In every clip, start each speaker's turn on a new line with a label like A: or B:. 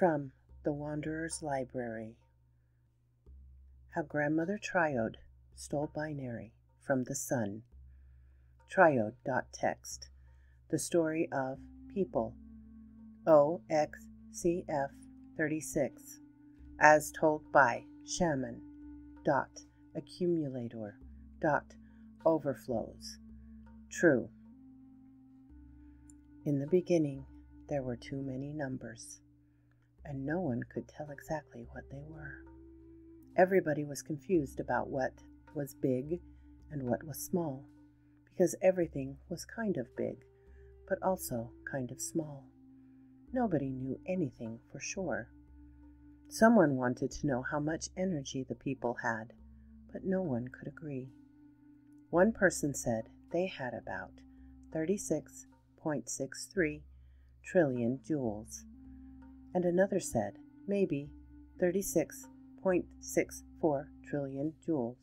A: From The Wanderer's Library How Grandmother Triode Stole Binary from the Sun. Triode.txt. The story of People. OXCF 36. As told by Shaman. Dot. Accumulator. Dot. Overflows. True. In the beginning, there were too many numbers, and no one could tell exactly what they were. Everybody was confused about what was big and what was small, because everything was kind of big, but also kind of small. Nobody knew anything for sure. Someone wanted to know how much energy the people had, but no one could agree. One person said they had about 36.63 trillion joules, and another said maybe 36.64 trillion joules.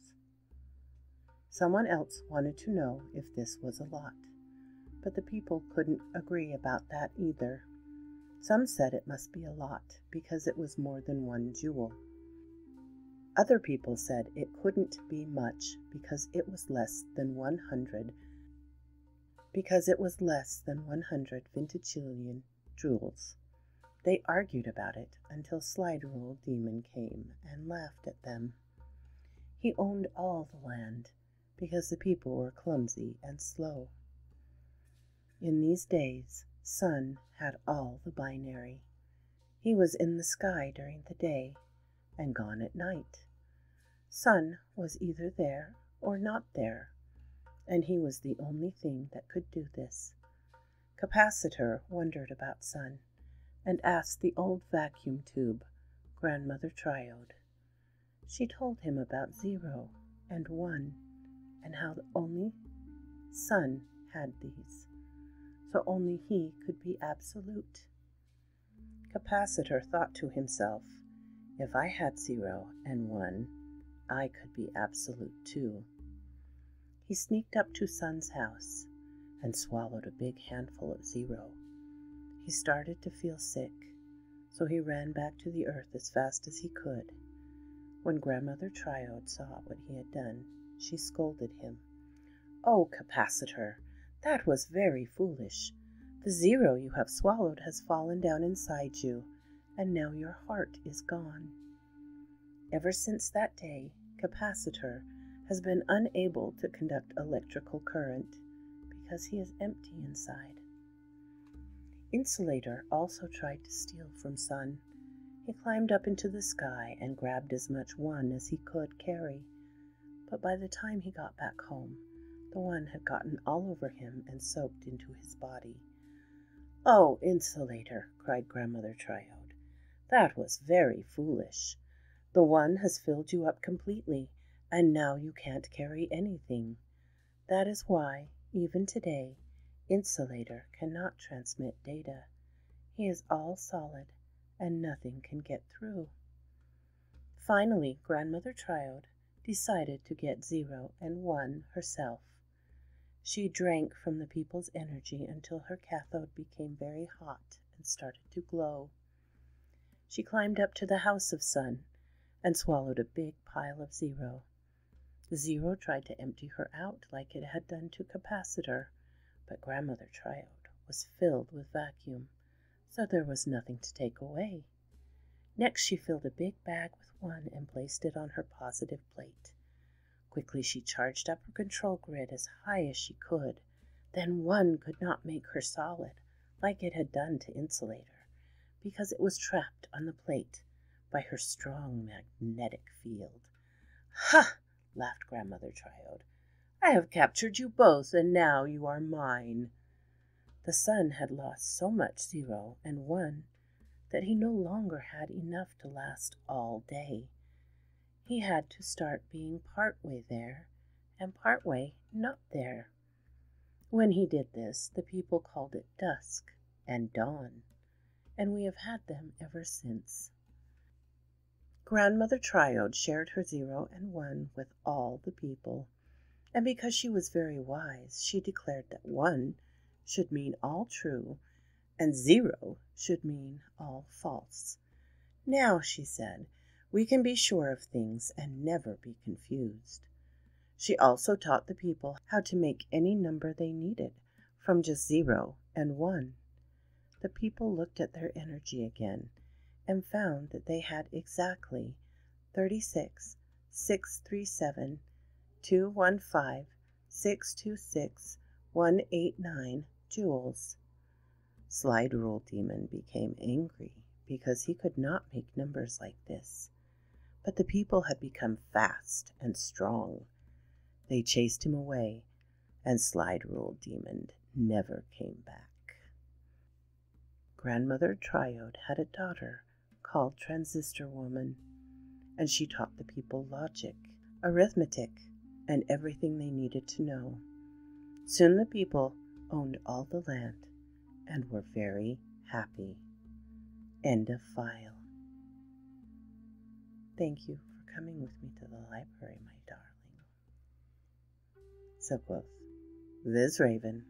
A: Someone else wanted to know if this was a lot, but the people couldn't agree about that either. Some said it must be a lot because it was more than one joule. Other people said it couldn't be much because it was less than 100 because it was less than 100 vintillion joules. They argued about it until Slide Rule Demon came and laughed at them. He owned all the land because the people were clumsy and slow. In these days, Sun had all the binary. He was in the sky during the day and gone at night. Sun was either there or not there and he was the only thing that could do this. Capacitor wondered about Sun and asked the old vacuum tube, Grandmother Triode. She told him about zero and one and how the only Sun had these, so only he could be absolute. Capacitor thought to himself, if I had zero and one, I could be absolute too. He sneaked up to Sun's house and swallowed a big handful of zero. He started to feel sick, so he ran back to the earth as fast as he could. When Grandmother Triode saw what he had done, she scolded him. Oh, capacitor, that was very foolish. The zero you have swallowed has fallen down inside you, and now your heart is gone. Ever since that day, capacitor has been unable to conduct electrical current because he is empty inside. Insulator also tried to steal from Sun. He climbed up into the sky and grabbed as much one as he could carry. But by the time he got back home, the one had gotten all over him and soaked into his body. Oh, Insulator, cried Grandmother Triode, that was very foolish. The one has filled you up completely, and now you can't carry anything. That is why, even today, Insulator cannot transmit data. He is all solid, and nothing can get through. Finally, Grandmother Triode decided to get zero and one herself. She drank from the people's energy until her cathode became very hot and started to glow. She climbed up to the house of Sun and swallowed a big pile of zero. Zero tried to empty her out like it had done to Capacitor, but Grandmother Triode was filled with vacuum, so there was nothing to take away. Next she filled a big bag with one and placed it on her positive plate. Quickly she charged up her control grid as high as she could. Then one could not make her solid, like it had done to Insulator, because it was trapped on the plate by her strong magnetic field. Ha! laughed Grandmother Triode. I have captured you both, and now you are mine. The sun had lost so much zero and one that he no longer had enough to last all day. He had to start being part way there and part way not there. When he did this, the people called it dusk and dawn, and we have had them ever since. Grandmother Triode shared her zero and one with all the people, and because she was very wise, she declared that one should mean all true and zero should mean all false, Now, she said, we can be sure of things and never be confused. She also taught the people how to make any number they needed from just zero and one. The people looked at their energy again and found that they had exactly 36, 637, 215, 626, 189 joules. Slide Rule Demon became angry because he could not make numbers like this. But the people had become fast and strong. They chased him away, and Slide Rule Demon never came back. Grandmother Triode had a daughter called Transistor Woman, and she taught the people logic, arithmetic, and everything they needed to know. Soon the people owned all the land and were very happy. End of file. Thank you for coming with me to the library, my darling. So quoth Viz Raven.